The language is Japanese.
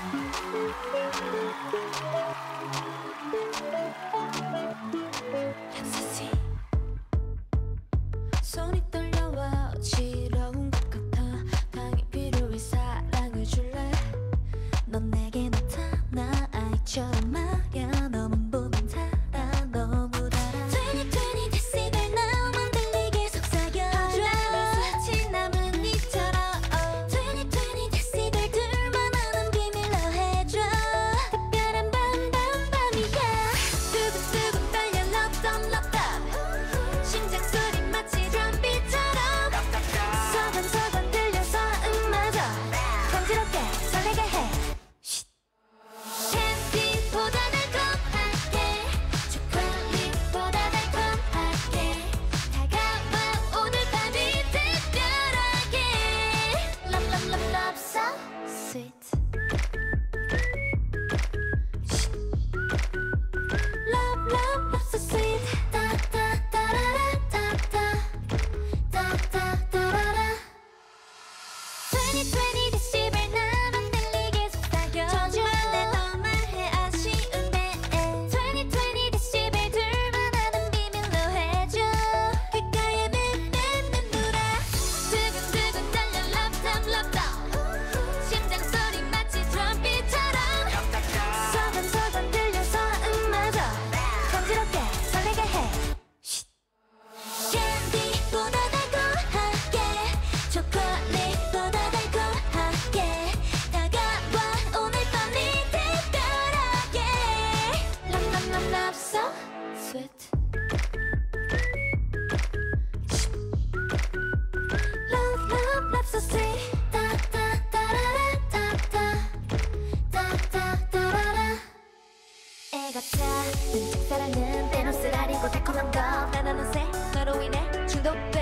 Thank you. 같아. 사랑은 베너스 아니고 달콤한 거것 나는 새 너로 인해 중독돼.